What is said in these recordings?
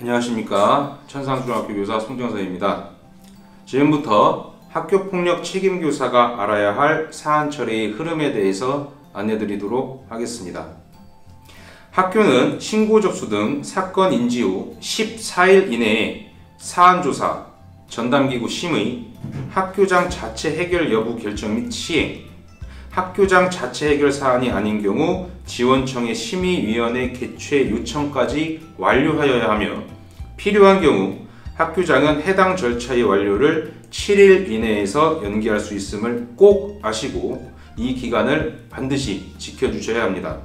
안녕하십니까 천상중학교 교사 송정서입니다. 지금부터 학교폭력 책임교사가 알아야 할 사안 처리의 흐름에 대해서 안내드리도록 하겠습니다. 학교는 신고 접수 등 사건 인지 후 14일 이내에 사안 조사, 전담기구 심의, 학교장 자체 해결 여부 결정 및 시행, 학교장 자체 해결 사안이 아닌 경우 지원청의 심의위원회 개최 요청까지 완료하여야 하며 필요한 경우 학교장은 해당 절차의 완료를 7일 이내에서 연기할 수 있음을 꼭 아시고 이 기간을 반드시 지켜주셔야 합니다.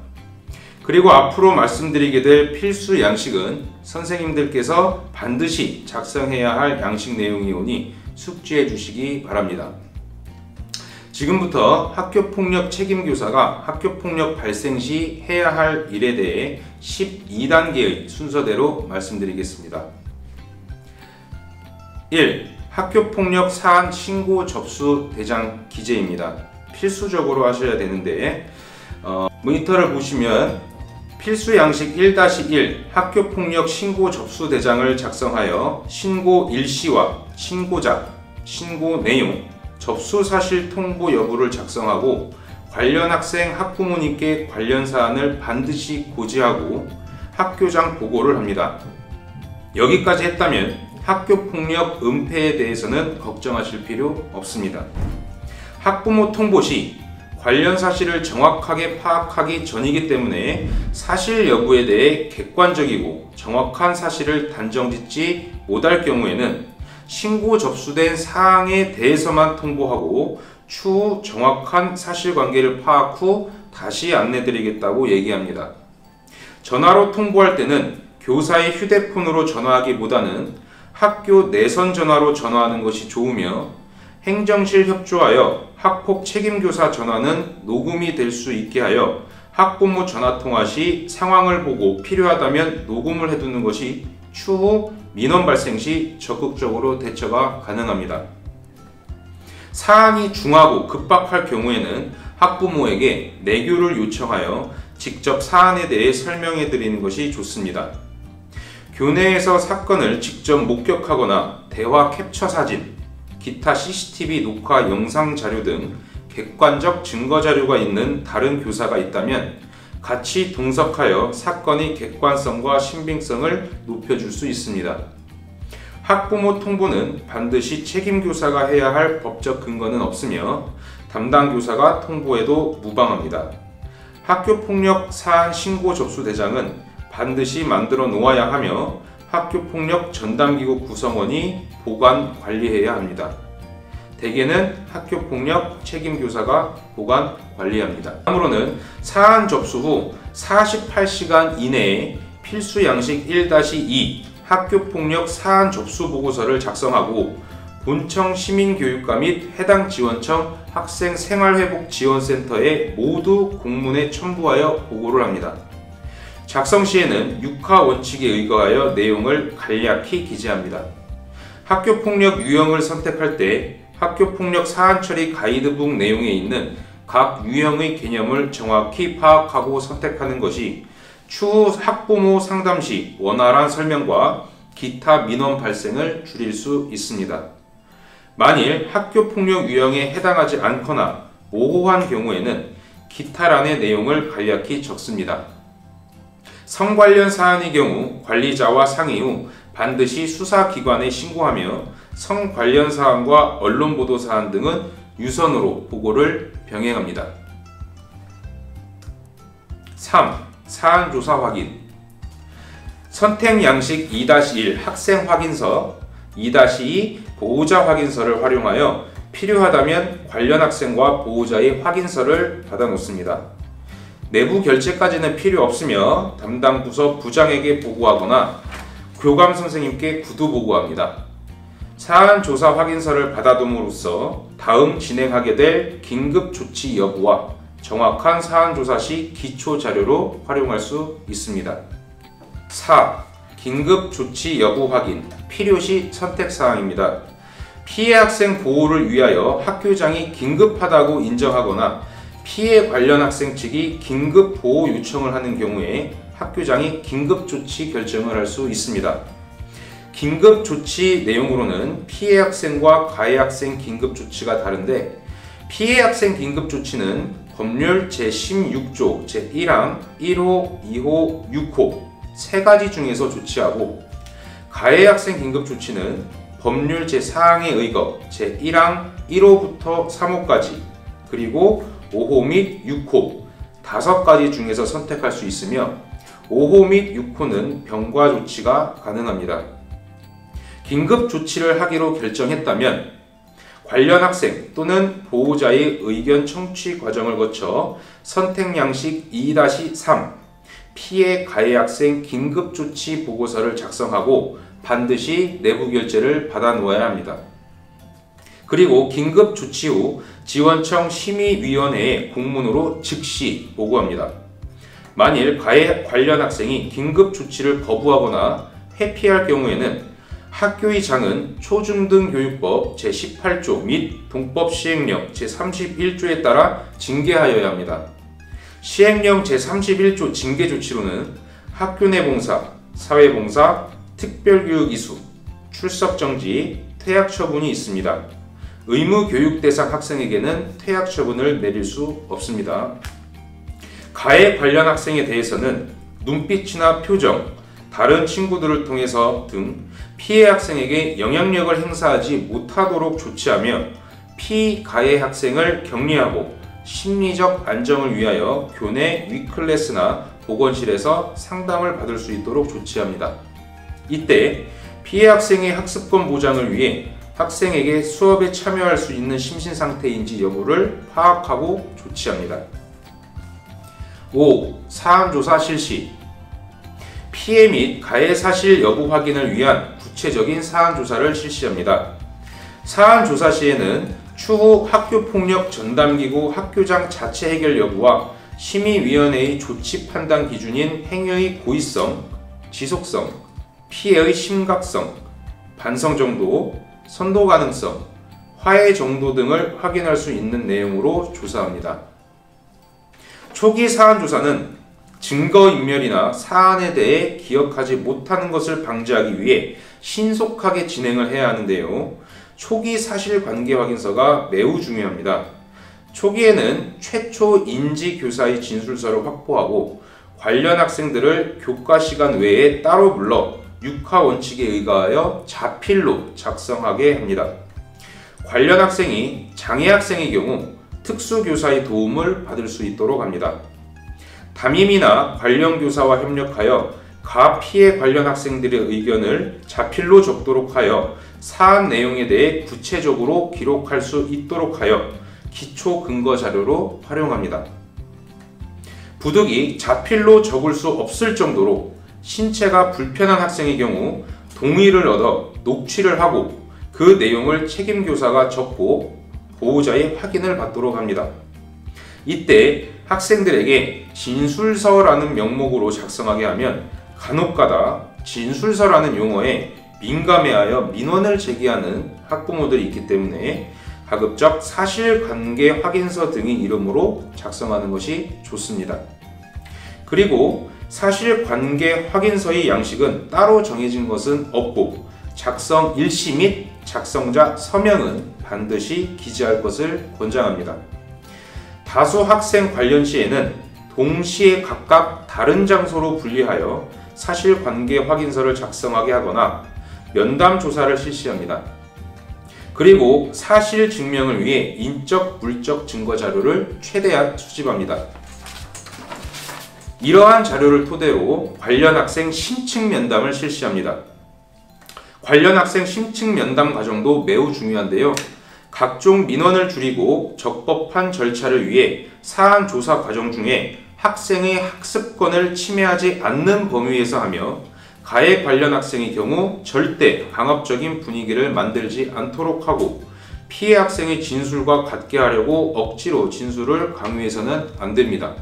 그리고 앞으로 말씀드리게 될 필수 양식은 선생님들께서 반드시 작성해야 할 양식 내용이 오니 숙지해 주시기 바랍니다. 지금부터 학교폭력 책임교사가 학교폭력 발생 시 해야 할 일에 대해 12단계의 순서대로 말씀드리겠습니다. 1. 학교폭력 사안 신고 접수 대장 기재입니다. 필수적으로 하셔야 되는데 어, 모니터를 보시면 필수 양식 1-1 학교폭력 신고 접수 대장을 작성하여 신고 일시와 신고자, 신고 내용, 접수 사실 통보 여부를 작성하고 관련 학생 학부모님께 관련 사안을 반드시 고지하고 학교장 보고를 합니다. 여기까지 했다면 학교 폭력 은폐에 대해서는 걱정하실 필요 없습니다. 학부모 통보 시 관련 사실을 정확하게 파악하기 전이기 때문에 사실 여부에 대해 객관적이고 정확한 사실을 단정 짓지 못할 경우에는 신고 접수된 사항에 대해서만 통보하고 추후 정확한 사실관계를 파악 후 다시 안내드리겠다고 얘기합니다. 전화로 통보할 때는 교사의 휴대폰으로 전화하기보다는 학교 내선 전화로 전화하는 것이 좋으며 행정실 협조하여 학폭 책임교사 전화는 녹음이 될 수 있게 하여 학부모 전화 통화 시 상황을 보고 필요하다면 녹음을 해두는 것이 추후 민원 발생 시 적극적으로 대처가 가능합니다. 사안이 중하고 급박할 경우에는 학부모에게 내교를 요청하여 직접 사안에 대해 설명해 드리는 것이 좋습니다. 교내에서 사건을 직접 목격하거나 대화 캡처 사진, 기타 CCTV 녹화 영상 자료 등 객관적 증거 자료가 있는 다른 교사가 있다면 같이 동석하여 사건의 객관성과 신빙성을 높여줄 수 있습니다. 학부모 통보는 반드시 책임 교사가 해야 할 법적 근거는 없으며 담당 교사가 통보해도 무방합니다. 학교 폭력 사안 신고 접수 대장은 반드시 만들어 놓아야 하며 학교 폭력 전담기구 구성원이 보관 관리해야 합니다. 대개는 학교 폭력 책임 교사가 보관 관리합니다. 다음으로는 사안 접수 후 48시간 이내에 필수 양식 1-2 학교 폭력 사안 접수 보고서를 작성하고 본청 시민교육과 및 해당 지원청 학생 생활회복지원센터에 모두 공문에 첨부하여 보고를 합니다. 작성 시에는 6화 원칙에 의거하여 내용을 간략히 기재합니다. 학교폭력 유형을 선택할 때 학교폭력 사안 처리 가이드북 내용에 있는 각 유형의 개념을 정확히 파악하고 선택하는 것이 추후 학부모 상담 시 원활한 설명과 기타 민원 발생을 줄일 수 있습니다. 만일 학교폭력 유형에 해당하지 않거나 모호한 경우에는 기타란의 내용을 간략히 적습니다. 성 관련 사안의 경우 관리자와 상의 후 반드시 수사기관에 신고하며 성 관련 사안과 언론 보도 사안 등은 유선으로 보고를 병행합니다. 3. 사안 조사 확인 선택 양식 2-1 학생 확인서 2-2 보호자 확인서를 활용하여 필요하다면 관련 학생과 보호자의 확인서를 받아 놓습니다. 내부 결제까지는 필요 없으며 담당 부서 부장에게 보고하거나 교감 선생님께 구두 보고합니다. 사안 조사 확인서를 받아둠으로써 다음 진행하게 될 긴급 조치 여부와 정확한 사안 조사 시 기초 자료로 활용할 수 있습니다. 4. 긴급 조치 여부 확인 필요시 선택 사항입니다. 피해 학생 보호를 위하여 학교장이 긴급하다고 인정하거나 피해 관련 학생 측이 긴급 보호 요청을 하는 경우에 학교장이 긴급 조치 결정을 할 수 있습니다. 긴급 조치 내용으로는 피해 학생과 가해 학생 긴급 조치가 다른데 피해 학생 긴급 조치는 법률 제16조 제1항 1호, 2호, 6호 세 가지 중에서 조치하고 가해 학생 긴급 조치는 법률 제4항에 의거 제1항 1호부터 3호까지 그리고 5호 및 6호 다섯 가지 중에서 선택할 수 있으며 5호 및 6호는 병과 조치가 가능합니다. 긴급 조치를 하기로 결정했다면 관련 학생 또는 보호자의 의견 청취 과정을 거쳐 선택 양식 2-3 피해 가해 학생 긴급 조치 보고서를 작성하고 반드시 내부 결재를 받아 놓아야 합니다. 그리고 긴급 조치 후 지원청 심의위원회에 공문으로 즉시 보고합니다. 만일 가해 관련 학생이 긴급 조치를 거부하거나 회피할 경우에는 학교의 장은 초중등교육법 제18조 및 동법 시행령 제31조에 따라 징계하여야 합니다. 시행령 제31조 징계 조치로는 학교 내 봉사, 사회 봉사, 특별교육 이수, 출석 정지, 퇴학 처분이 있습니다. 의무 교육 대상 학생에게는 퇴학 처분을 내릴 수 없습니다. 가해 관련 학생에 대해서는 눈빛이나 표정, 다른 친구들을 통해서 등 피해 학생에게 영향력을 행사하지 못하도록 조치하며 피가해 학생을 격리하고 심리적 안정을 위하여 교내 위클래스나 보건실에서 상담을 받을 수 있도록 조치합니다. 이때 피해 학생의 학습권 보장을 위해 학생에게 수업에 참여할 수 있는 심신 상태인지 여부를 파악하고 조치합니다. 5. 사안조사 실시 피해 및 가해 사실 여부 확인을 위한 구체적인 사안 조사를 실시합니다. 사안 조사 시에는 추후 학교 폭력 전담기구 학교장 자체 해결 여부와 심의위원회의 조치 판단 기준인 행위의 고의성, 지속성, 피해의 심각성, 반성 정도, 선도 가능성, 화해 정도 등을 확인할 수 있는 내용으로 조사합니다. 초기 사안 조사는 증거인멸이나 사안에 대해 기억하지 못하는 것을 방지하기 위해 신속하게 진행을 해야 하는데요. 초기 사실관계 확인서가 매우 중요합니다. 초기에는 최초 인지 교사의 진술서를 확보하고 관련 학생들을 교과 시간 외에 따로 불러 육하 원칙에 의거하여 자필로 작성하게 합니다. 관련 학생이 장애 학생의 경우 특수교사의 도움을 받을 수 있도록 합니다. 담임이나 관련 교사와 협력하여 가 피해 관련 학생들의 의견을 자필로 적도록 하여 사안 내용에 대해 구체적으로 기록할 수 있도록 하여 기초 근거 자료로 활용합니다. 부득이 자필로 적을 수 없을 정도로 신체가 불편한 학생의 경우 동의를 얻어 녹취를 하고 그 내용을 책임 교사가 적고 보호자의 확인을 받도록 합니다. 이때 학생들에게 진술서라는 명목으로 작성하게 하면 간혹가다 진술서라는 용어에 민감해하여 민원을 제기하는 학부모들이 있기 때문에 가급적 사실관계 확인서 등의 이름으로 작성하는 것이 좋습니다. 그리고 사실관계 확인서의 양식은 따로 정해진 것은 없고 작성 일시 및 작성자 서명은 반드시 기재할 것을 권장합니다. 다수 학생 관련 시에는 동시에 각각 다른 장소로 분리하여 사실관계 확인서를 작성하게 하거나 면담 조사를 실시합니다. 그리고 사실 증명을 위해 인적, 물적 증거 자료를 최대한 수집합니다. 이러한 자료를 토대로 관련 학생 심층 면담을 실시합니다. 관련 학생 심층 면담 과정도 매우 중요한데요. 각종 민원을 줄이고 적법한 절차를 위해 사안 조사 과정 중에 학생의 학습권을 침해하지 않는 범위에서 하며 가해 관련 학생의 경우 절대 강압적인 분위기를 만들지 않도록 하고 피해 학생의 진술과 같게 하려고 억지로 진술을 강요해서는 안 됩니다.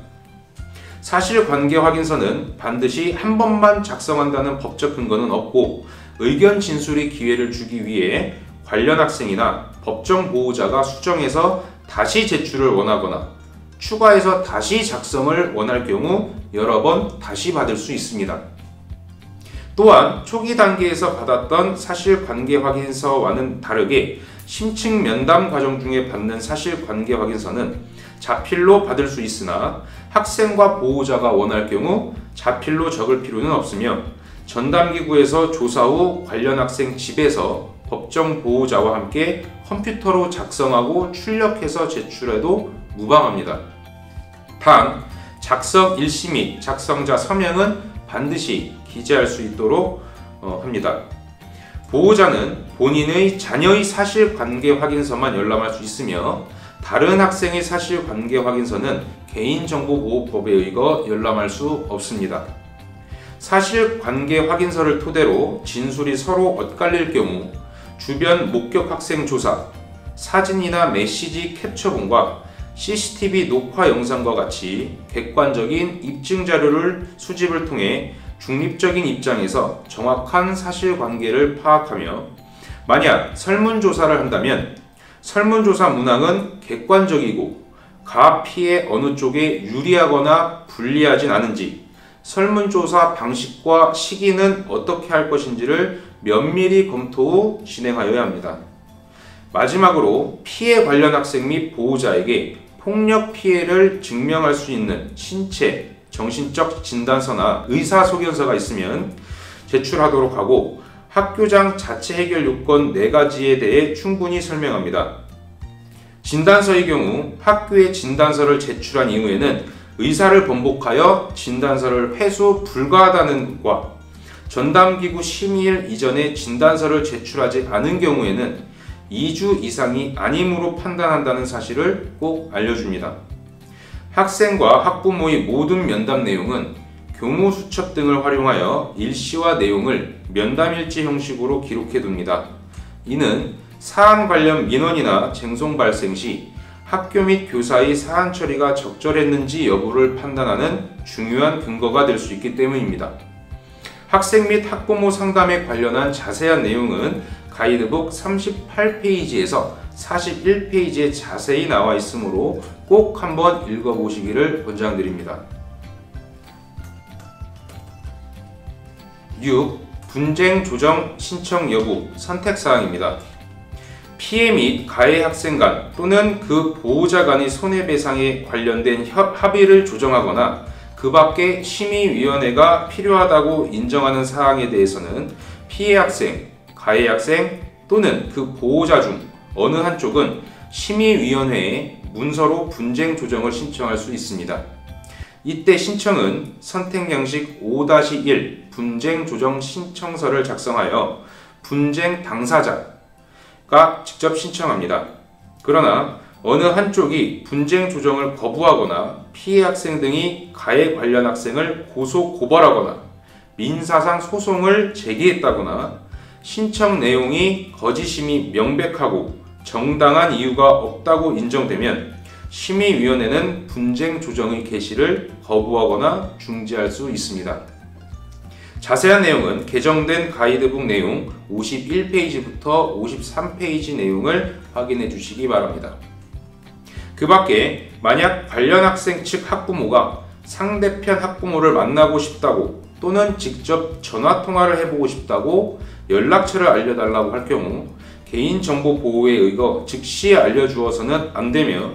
사실관계 확인서는 반드시 한 번만 작성한다는 법적 근거는 없고 의견 진술의 기회를 주기 위해 관련 학생이나 법정 보호자가 수정해서 다시 제출을 원하거나 추가해서 다시 작성을 원할 경우 여러 번 다시 받을 수 있습니다. 또한 초기 단계에서 받았던 사실관계 확인서와는 다르게 심층 면담 과정 중에 받는 사실관계 확인서는 자필로 받을 수 있으나 학생과 보호자가 원할 경우 자필로 적을 필요는 없으며 전담기구에서 조사 후 관련 학생 집에서 법정 보호자와 함께 컴퓨터로 작성하고 출력해서 제출해도 무방합니다. 단, 작성 일시 및 작성자 서명은 반드시 기재할 수 있도록 어, 합니다. 보호자는 본인의 자녀의 사실관계 확인서만 열람할 수 있으며 다른 학생의 사실관계 확인서는 개인정보보호법에 의거 열람할 수 없습니다. 사실관계 확인서를 토대로 진술이 서로 엇갈릴 경우 주변 목격 학생 조사, 사진이나 메시지 캡처본과 CCTV 녹화 영상과 같이 객관적인 입증 자료를 수집을 통해 중립적인 입장에서 정확한 사실관계를 파악하며 만약 설문조사를 한다면 설문조사 문항은 객관적이고 가 피해 어느 쪽에 유리하거나 불리하진 않은지 설문조사 방식과 시기는 어떻게 할 것인지를 면밀히 검토 후 진행하여야 합니다. 마지막으로 피해 관련 학생 및 보호자에게 폭력 피해를 증명할 수 있는 신체, 정신적 진단서나 의사소견서가 있으면 제출하도록 하고 학교장 자체 해결 요건 4가지에 대해 충분히 설명합니다. 진단서의 경우 학교에 진단서를 제출한 이후에는 의사를 번복하여 진단서를 회수 불가하다는 것과 전담기구 심의일 이전에 진단서를 제출하지 않은 경우에는 2주 이상이 아님으로 판단한다는 사실을 꼭 알려줍니다. 학생과 학부모의 모든 면담 내용은 교무 수첩 등을 활용하여 일시와 내용을 면담일지 형식으로 기록해 둡니다. 이는 사안 관련 민원이나 쟁송 발생 시 학교 및 교사의 사안 처리가 적절했는지 여부를 판단하는 중요한 근거가 될 수 있기 때문입니다. 학생 및 학부모 상담에 관련한 자세한 내용은 가이드북 38페이지에서 41페이지에 자세히 나와 있으므로 꼭 한번 읽어보시기를 권장드립니다. 6. 분쟁 조정 신청 여부 선택사항입니다. 피해 및 가해 학생 간 또는 그 보호자 간의 손해배상에 관련된 합의를 조정하거나 그 밖에 심의위원회가 필요하다고 인정하는 사항에 대해서는 피해 학생, 가해 학생 또는 그 보호자 중 어느 한쪽은 심의위원회에 문서로 분쟁 조정을 신청할 수 있습니다. 이때 신청은 선택 양식 5-1 분쟁 조정 신청서를 작성하여 분쟁 당사자가 직접 신청합니다. 그러나 어느 한쪽이 분쟁 조정을 거부하거나 피해 학생 등이 가해 관련 학생을 고소 고발하거나 민사상 소송을 제기했다거나 신청 내용이 거짓임이 명백하고 정당한 이유가 없다고 인정되면 심의위원회는 분쟁 조정의 개시를 거부하거나 중지할 수 있습니다. 자세한 내용은 개정된 가이드북 내용 51페이지부터 53페이지 내용을 확인해 주시기 바랍니다. 그 밖에 만약 관련 학생 측 학부모가 상대편 학부모를 만나고 싶다고 또는 직접 전화 통화를 해보고 싶다고 연락처를 알려달라고 할 경우 개인정보 보호에 의거 즉시 알려주어서는 안 되며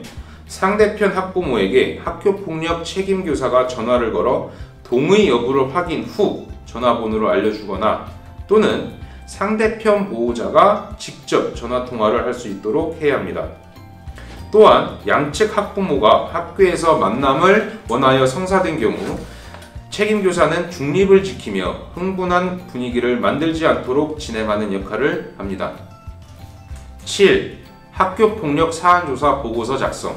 상대편 학부모에게 학교폭력 책임교사가 전화를 걸어 동의 여부를 확인 후 전화번호를 알려주거나 또는 상대편 보호자가 직접 전화통화를 할 수 있도록 해야 합니다. 또한 양측 학부모가 학교에서 만남을 원하여 성사된 경우 책임 교사는 중립을 지키며 흥분한 분위기를 만들지 않도록 진행하는 역할을 합니다. 7. 학교 폭력 사안 조사 보고서 작성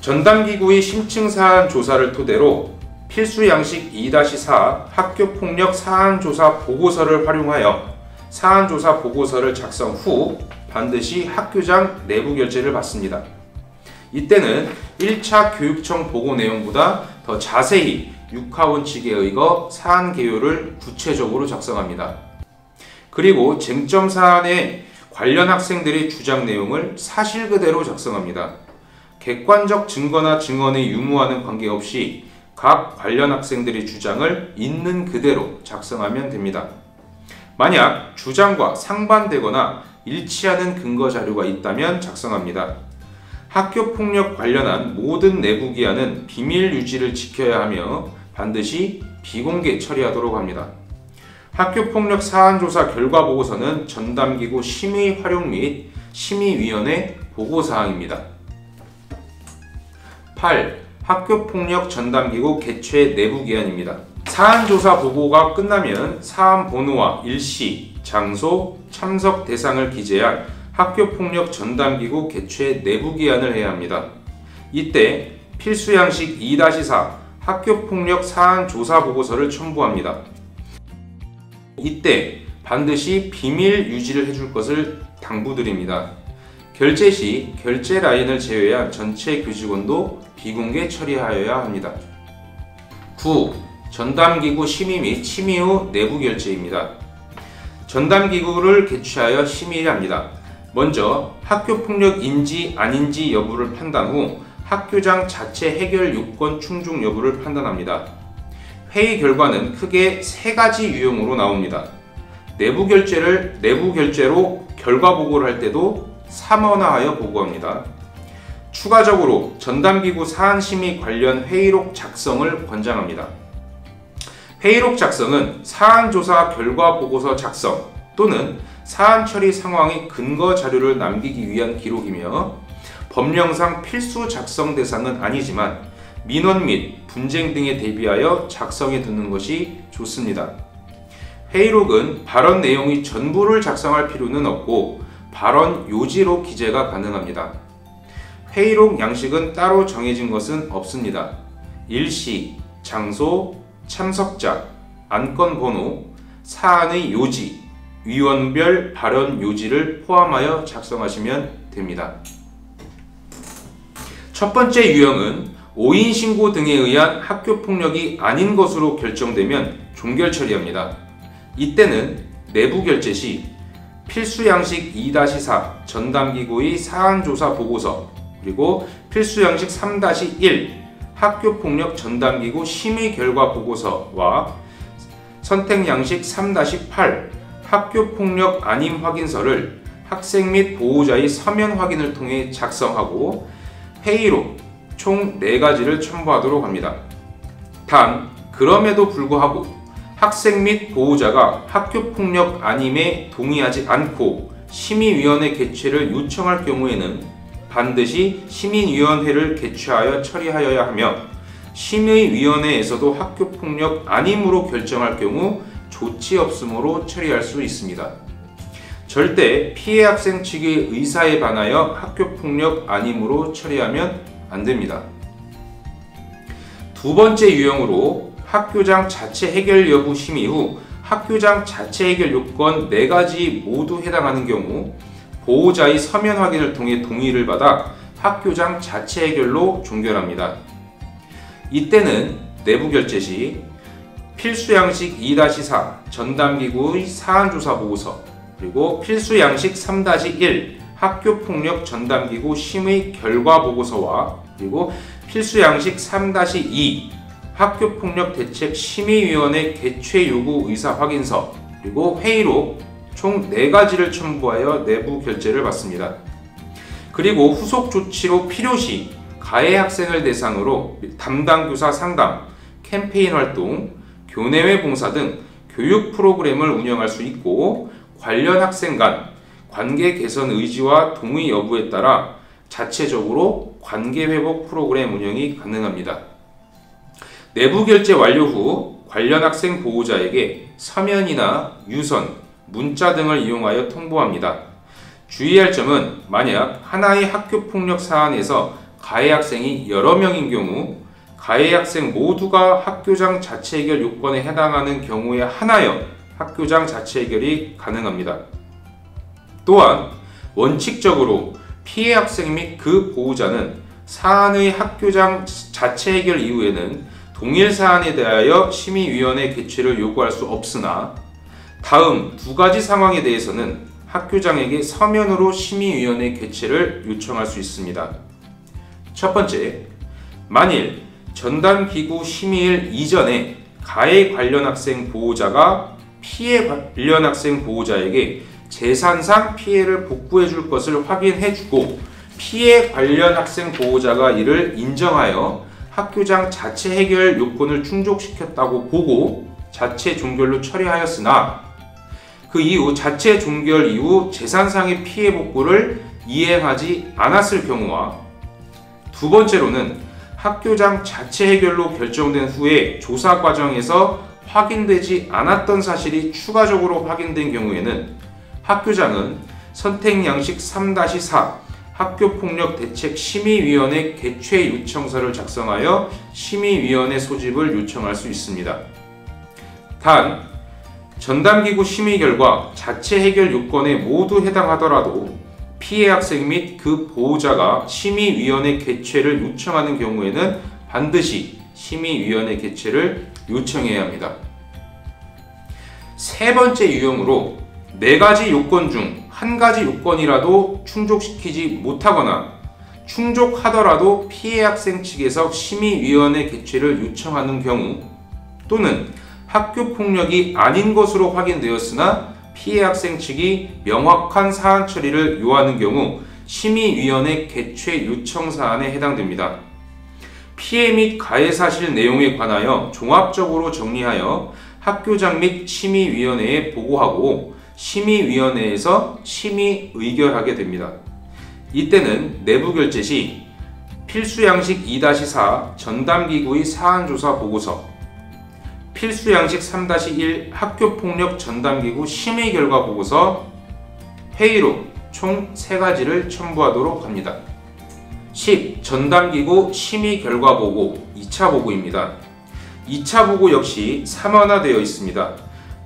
전담 기구의 심층 사안 조사를 토대로 필수 양식 2-4 학교 폭력 사안 조사 보고서를 활용하여 사안 조사 보고서를 작성 후 반드시 학교장 내부 결재를 받습니다. 이때는 1차 교육청 보고 내용보다 더 자세히 육하 원칙에 의거 사안 개요를 구체적으로 작성합니다. 그리고 쟁점 사안에 관련 학생들의 주장 내용을 사실 그대로 작성합니다. 객관적 증거나 증언에 유무하는 관계없이 각 관련 학생들의 주장을 있는 그대로 작성하면 됩니다. 만약 주장과 상반되거나 일치하는 근거 자료가 있다면 작성합니다. 학교 폭력 관련한 모든 내부 기한은 비밀 유지를 지켜야 하며 반드시 비공개 처리하도록 합니다. 학교 폭력 사안 조사 결과 보고서는 전담기구 심의 활용 및 심의위원회 보고 사항입니다. 8. 학교 폭력 전담기구 개최 내부 기한입니다. 사안 조사 보고가 끝나면 사안 번호와 일시, 장소, 참석 대상을 기재한 학교폭력 전담기구 개최 내부 기한을 해야 합니다. 이때 필수 양식 2-4 학교폭력 사안 조사 보고서를 첨부합니다. 이때 반드시 비밀 유지를 해줄 것을 당부드립니다. 결제 시 결제 라인을 제외한 전체 교직원도 비공개 처리하여야 합니다. 9. 전담기구 심의 및 심의 후 내부 결제입니다. 전담기구를 개최하여 심의를 합니다. 먼저 학교 폭력 인지 아닌지 여부를 판단 후 학교장 자체 해결 요건 충족 여부를 판단합니다. 회의 결과는 크게 세 가지 유형으로 나옵니다. 내부 결제를 내부 결제로 결과 보고를 할 때도 삼원화하여 보고합니다. 추가적으로 전담기구 사안 심의 관련 회의록 작성을 권장합니다. 회의록 작성은 사안 조사 결과 보고서 작성 또는 사안 처리 상황의 근거 자료를 남기기 위한 기록이며 법령상 필수 작성 대상은 아니지만 민원 및 분쟁 등에 대비하여 작성해 두는 것이 좋습니다. 회의록은 발언 내용이 전부를 작성할 필요는 없고 발언 요지로 기재가 가능합니다. 회의록 양식은 따로 정해진 것은 없습니다. 일시, 장소, 참석자, 안건 번호, 사안의 요지, 위원별 발언 요지를 포함하여 작성하시면 됩니다. 첫 번째 유형은 오인 신고 등에 의한 학교 폭력이 아닌 것으로 결정되면 종결 처리합니다. 이때는 내부 결제 시 필수 양식 2-4 전담기구의 사안조사 보고서 그리고 필수 양식 3-1 학교 폭력 전담기구 심의 결과 보고서와 선택 양식 3-8 학교 폭력 아님 확인서를 학생 및 보호자의 서면 확인을 통해 작성하고 회의로 총 4가지를 첨부하도록 합니다. 단, 그럼에도 불구하고 학생 및 보호자가 학교 폭력 아님에 동의하지 않고 심의위원회 개최를 요청할 경우에는 반드시 시민위원회를 개최하여 처리하여야 하며 심의위원회에서도 학교 폭력 아님으로 결정할 경우 조치 없음으로 처리할 수 있습니다. 절대 피해 학생 측의 의사에 반하여 학교 폭력 아님으로 처리하면 안 됩니다. 두 번째 유형으로 학교장 자체 해결 여부 심의 후 학교장 자체 해결 요건 4가지 모두 해당하는 경우 보호자의 서면 확인을 통해 동의를 받아 학교장 자체 해결로 종결합니다. 이때는 내부 결제 시 필수 양식 2-4 전담기구의 사안조사 보고서 그리고 필수 양식 3-1 학교 폭력 전담기구 심의 결과 보고서와 그리고 필수 양식 3-2 학교 폭력 대책 심의위원회 개최 요구 의사 확인서 그리고 회의록 총 4가지를 첨부하여 내부 결제를 받습니다. 그리고 후속 조치로 필요시 가해 학생을 대상으로 담당 교사 상담, 캠페인 활동, 교내외 봉사 등 교육 프로그램을 운영할 수 있고 관련 학생 간 관계 개선 의지와 동의 여부에 따라 자체적으로 관계 회복 프로그램 운영이 가능합니다. 내부 결제 완료 후 관련 학생 보호자에게 서면이나 유선, 문자 등을 이용하여 통보합니다. 주의할 점은 만약 하나의 학교 폭력 사안에서 가해 학생이 여러 명인 경우 가해 학생 모두가 학교장 자체 해결 요건에 해당하는 경우에 하나여 학교장 자체 해결이 가능합니다. 또한 원칙적으로 피해 학생 및 그 보호자는 사안의 학교장 자체 해결 이후에는 동일 사안에 대하여 심의위원회 개최를 요구할 수 없으나 다음 두 가지 상황에 대해서는 학교장에게 서면으로 심의위원회 개최를 요청할 수 있습니다. 첫 번째, 만일 전담 기구 심의일 이전에 가해 관련 학생 보호자가 피해 관련 학생 보호자에게 재산상 피해를 복구해 줄 것을 확인해 주고 피해 관련 학생 보호자가 이를 인정하여 학교장 자체 해결 요건을 충족시켰다고 보고 자체 종결로 처리하였으나 그 이후 자체 종결 이후 재산상의 피해 복구를 이행하지 않았을 경우와 두 번째로는 학교장 자체 해결로 결정된 후에 조사 과정에서 확인되지 않았던 사실이 추가적으로 확인된 경우에는 학교장은 선택 양식 3-4 학교폭력 대책 심의위원회 개최 요청서를 작성하여 심의위원회 소집을 요청할 수 있습니다. 단 전담기구 심의 결과 자체 해결 요건에 모두 해당하더라도 피해 학생 및 그 보호자가 심의위원회 개최를 요청하는 경우에는 반드시 심의위원회 개최를 요청해야 합니다. 세 번째 유형으로 네 가지 요건 중 한 가지 요건이라도 충족시키지 못하거나 충족하더라도 피해 학생 측에서 심의위원회 개최를 요청하는 경우 또는 학교 폭력이 아닌 것으로 확인되었으나 피해 학생 측이 명확한 사안 처리를 요하는 경우 심의위원회 개최 요청 사안에 해당됩니다. 피해 및 가해 사실 내용에 관하여 종합적으로 정리하여 학교장 및 심의위원회에 보고하고 심의위원회에서 심의 의결하게 됩니다. 이때는 내부 결제 시 필수 양식 2-4 전담기구의 사안조사 보고서, 필수 양식 3-1 학교폭력 전담기구 심의 결과 보고서, 회의록 총 3가지를 첨부하도록 합니다. 10. 전담기구 심의 결과 보고 2차 보고입니다. 2차 보고 역시 3원화되어 있습니다.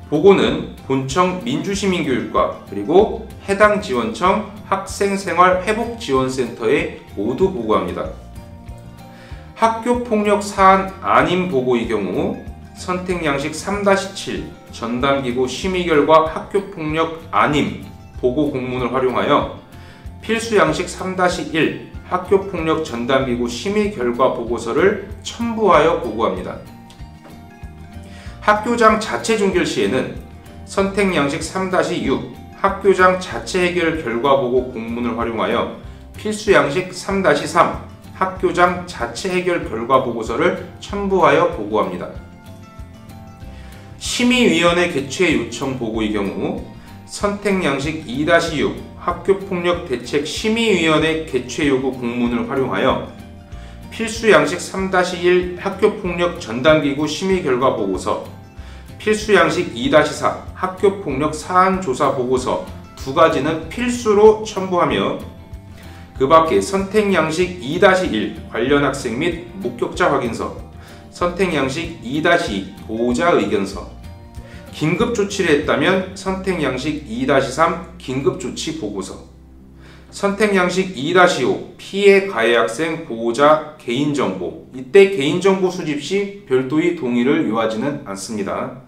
보고는 본청 민주시민교육과 그리고 해당 지원청 학생생활회복지원센터에 모두 보고합니다. 학교폭력 사안 아닌 보고의 경우 선택 양식 3-7 전담기구 심의 결과 학교 폭력 아님 보고 공문을 활용하여 필수 양식 3-1 학교 폭력 전담기구 심의 결과 보고서를 첨부하여 보고합니다. 학교장 자체 종결 시에는 선택 양식 3-6 학교장 자체 해결 결과 보고 공문을 활용하여 필수 양식 3-3 학교장 자체 해결 결과 보고서를 첨부하여 보고합니다. 심의위원회 개최 요청 보고의 경우 선택 양식 2-6 학교폭력 대책 심의위원회 개최 요구 공문을 활용하여 필수 양식 3-1 학교폭력 전담기구 심의 결과 보고서, 필수 양식 2-4 학교폭력 사안 조사 보고서 두 가지는 필수로 첨부하며 그 밖에 선택 양식 2-1 관련 학생 및 목격자 확인서, 선택 양식 2-2 보호자 의견서, 긴급 조치를 했다면 선택 양식 2-3 긴급 조치 보고서, 선택 양식 2-5 피해 가해 학생 보호자 개인정보. 이때 개인정보 수집 시 별도의 동의를 요하지는 않습니다.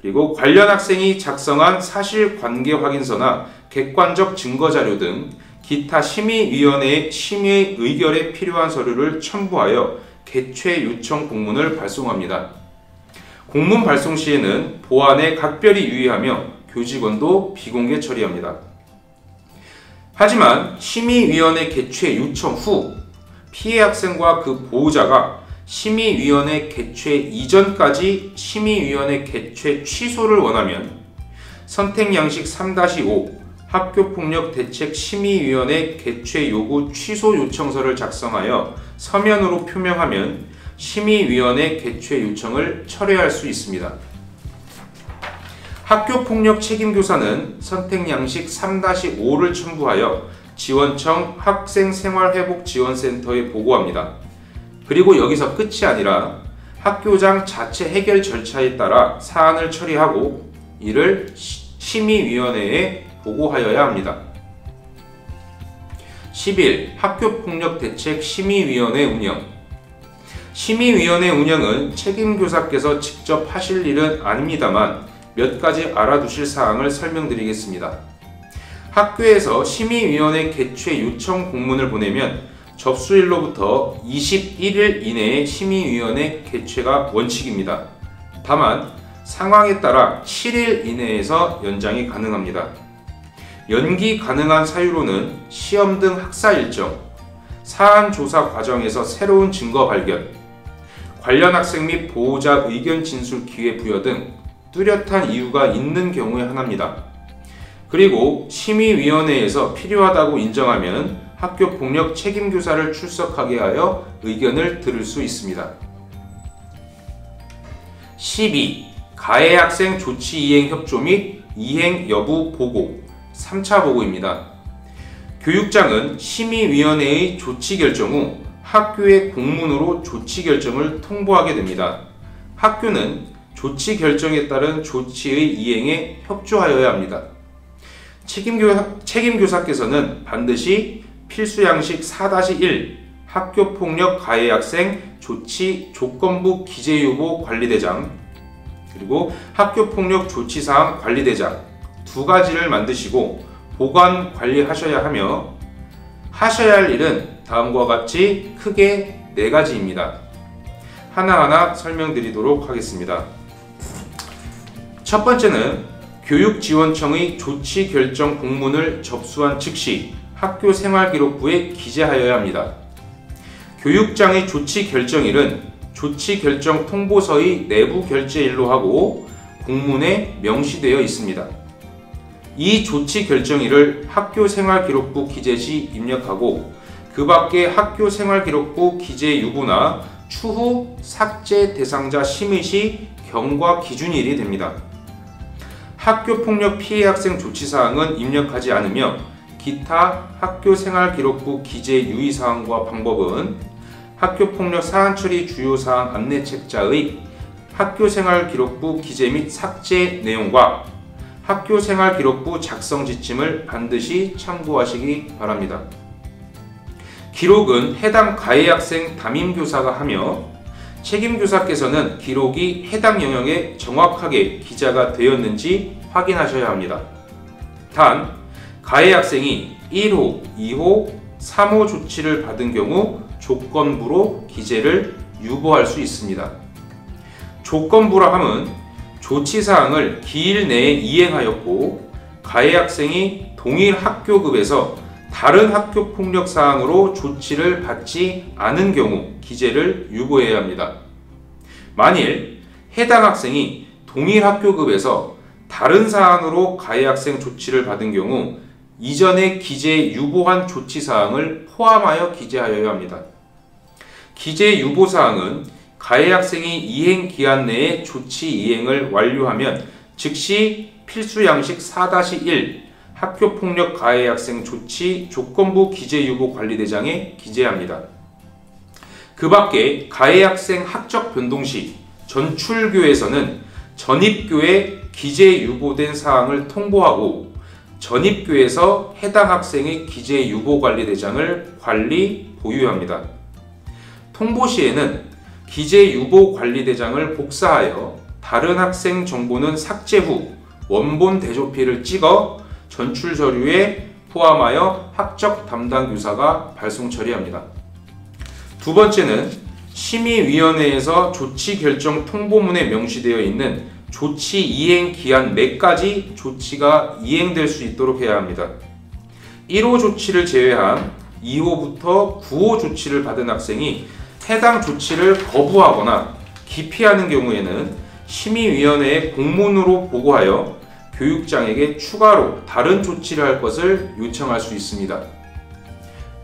그리고 관련 학생이 작성한 사실관계 확인서나 객관적 증거자료 등 기타 심의위원회의 심의 의결에 필요한 서류를 첨부하여 개최 요청 공문을 발송합니다. 공문 발송 시에는 보안에 각별히 유의하며 교직원도 비공개 처리합니다. 하지만 심의위원회 개최 요청 후 피해 학생과 그 보호자가 심의위원회 개최 이전까지 심의위원회 개최 취소를 원하면 선택 양식 3-5 학교폭력 대책 심의위원회 개최 요구 취소 요청서를 작성하여 서면으로 표명하면 심의위원회 개최 요청을 철회할 수 있습니다. 학교폭력 책임교사는 선택 양식 3-5를 첨부하여 지원청 학생생활회복지원센터에 보고합니다. 그리고 여기서 끝이 아니라 학교장 자체 해결 절차에 따라 사안을 처리하고 이를 심의위원회에 보고하여야 합니다. 11. 학교폭력대책 심의위원회 운영 심의위원회 운영은 책임교사께서 직접 하실 일은 아닙니다만 몇 가지 알아두실 사항을 설명드리겠습니다. 학교에서 심의위원회 개최 요청 공문을 보내면 접수일로부터 21일 이내에 심의위원회 개최가 원칙입니다. 다만 상황에 따라 7일 이내에서 연장이 가능합니다. 연기 가능한 사유로는 시험 등 학사 일정, 사안 조사 과정에서 새로운 증거 발견, 관련 학생 및 보호자 의견 진술 기회 부여 등 뚜렷한 이유가 있는 경우에 하나입니다. 그리고 심의위원회에서 필요하다고 인정하면 학교 폭력 책임교사를 출석하게 하여 의견을 들을 수 있습니다. 12. 가해 학생 조치 이행 협조 및 이행 여부 보고 3차 보고입니다. 교육장은 심의위원회의 조치 결정 후 학교의 공문으로 조치 결정을 통보하게 됩니다. 학교는 조치 결정에 따른 조치의 이행에 협조하여야 합니다. 책임교사, 책임교사께서는 반드시 필수 양식 4-1 학교폭력 가해 학생 조치 조건부 기재유보 관리대장 그리고 학교폭력 조치사항 관리대장 두 가지를 만드시고 보관 관리하셔야 하며 하셔야 할 일은 다음과 같이 크게 네 가지입니다. 하나하나 설명드리도록 하겠습니다. 첫 번째는 교육지원청의 조치 결정 공문을 접수한 즉시 학교 생활기록부에 기재하여야 합니다. 교육장의 조치 결정일은 조치 결정 통보서의 내부 결제일로 하고 공문에 명시되어 있습니다. 이 조치 결정일을 학교생활기록부 기재 시 입력하고 그 밖에 학교생활기록부 기재 유보나 추후 삭제 대상자 심의 시 경과 기준일이 됩니다. 학교폭력 피해 학생 조치사항은 입력하지 않으며 기타 학교생활기록부 기재 유의사항과 방법은 학교폭력 사안 처리 주요사항 안내책자의 학교생활기록부 기재 및 삭제 내용과 학교생활기록부 작성 지침을 반드시 참고하시기 바랍니다. 기록은 해당 가해 학생 담임교사가 하며 책임교사께서는 기록이 해당 영역에 정확하게 기재가 되었는지 확인하셔야 합니다. 단, 가해 학생이 1호, 2호, 3호 조치를 받은 경우 조건부로 기재를 유보할 수 있습니다. 조건부라 함은 조치사항을 기일 내에 이행하였고 가해 학생이 동일 학교급에서 다른 학교 폭력 사항으로 조치를 받지 않은 경우 기재를 유보해야 합니다. 만일 해당 학생이 동일 학교급에서 다른 사항으로 가해 학생 조치를 받은 경우 이전에 기재 유보한 조치 사항을 포함하여 기재하여야 합니다. 기재 유보 사항은 가해 학생이 이행 기한 내에 조치 이행을 완료하면 즉시 필수 양식 4-1 학교 폭력 가해 학생 조치 조건부 기재 유보 관리대장에 기재합니다. 그 밖에 가해 학생 학적 변동 시 전출교에서는 전입교에 기재 유보된 사항을 통보하고 전입교에서 해당 학생의 기재 유보 관리 대장을 관리 보유합니다. 통보 시에는 기재 유보 관리 대장을 복사하여 다른 학생 정보는 삭제 후 원본 대조피를 찍어 전출 서류에 포함하여 학적 담당 교사가 발송 처리합니다. 두 번째는 심의위원회에서 조치 결정 통보문에 명시되어 있는 조치 이행 기한 내까지 조치가 이행될 수 있도록 해야 합니다. 1호 조치를 제외한 2호부터 9호 조치를 받은 학생이 해당 조치를 거부하거나 기피하는 경우에는 심의위원회에 공문으로 보고하여 교육장에게 추가로 다른 조치를 할 것을 요청할 수 있습니다.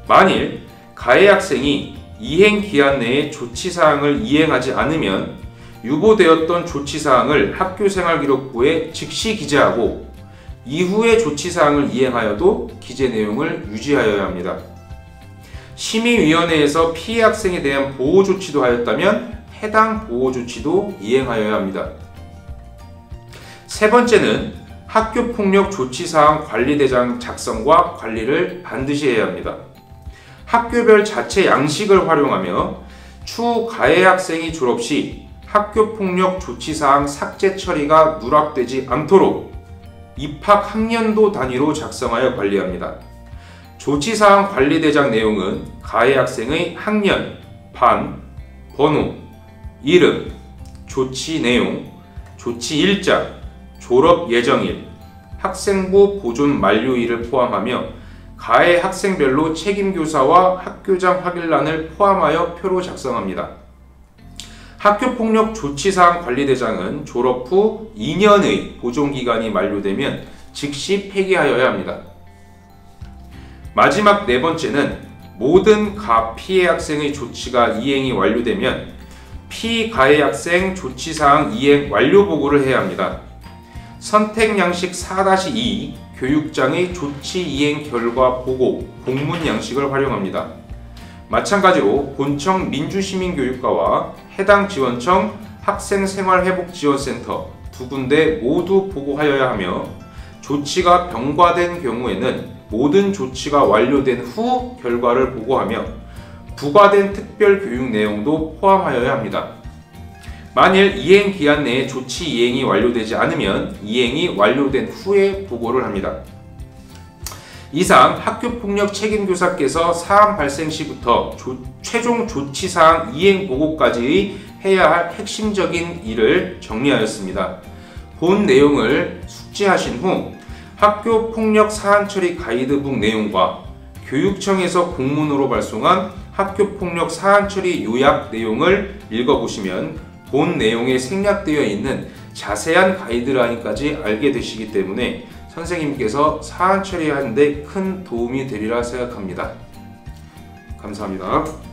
만일 가해 학생이 이행 기한 내에 조치 사항을 이행하지 않으면 유보되었던 조치 사항을 학교생활기록부에 즉시 기재하고 이후의 조치 사항을 이행하여도 기재 내용을 유지하여야 합니다. 심의위원회에서 피해 학생에 대한 보호 조치도 하였다면 해당 보호 조치도 이행하여야 합니다. 세 번째는 학교폭력 조치사항 관리대장 작성과 관리를 반드시 해야 합니다. 학교별 자체 양식을 활용하며 추후 가해 학생이 졸업 시 학교폭력 조치사항 삭제 처리가 누락되지 않도록 입학 학년도 단위로 작성하여 관리합니다. 조치사항 관리대장 내용은 가해 학생의 학년, 반, 번호, 이름, 조치 내용, 조치 일자, 졸업 예정일, 학생부 보존 만료일을 포함하며 가해 학생별로 책임교사와 학교장 확인란을 포함하여 표로 작성합니다. 학교폭력 조치사항 관리대장은 졸업 후 2년의 보존기간이 만료되면 즉시 폐기하여야 합니다. 마지막 네 번째는 모든 가 피해 학생의 조치가 이행이 완료되면 피가해 학생 조치사항 이행 완료 보고를 해야 합니다. 선택 양식 4-2 교육장의 조치 이행 결과 보고 공문 양식을 활용합니다. 마찬가지로 본청 민주시민교육과와 해당 지원청 학생생활회복지원센터 두 군데 모두 보고하여야 하며 조치가 병과된 경우에는 모든 조치가 완료된 후 결과를 보고하며 부과된 특별 교육 내용도 포함하여야 합니다. 만일 이행 기한 내에 조치 이행이 완료되지 않으면 이행이 완료된 후에 보고를 합니다. 이상 학교폭력 책임교사께서 사안 발생 시부터 조, 최종 조치사항 이행 보고까지 해야 할 핵심적인 일을 정리하였습니다. 본 내용을 숙지하신 후 학교 폭력 사안 처리 가이드북 내용과 교육청에서 공문으로 발송한 학교 폭력 사안 처리 요약 내용을 읽어보시면 본 내용에 생략되어 있는 자세한 가이드라인까지 알게 되시기 때문에 선생님께서 사안 처리하는 데 큰 도움이 되리라 생각합니다. 감사합니다.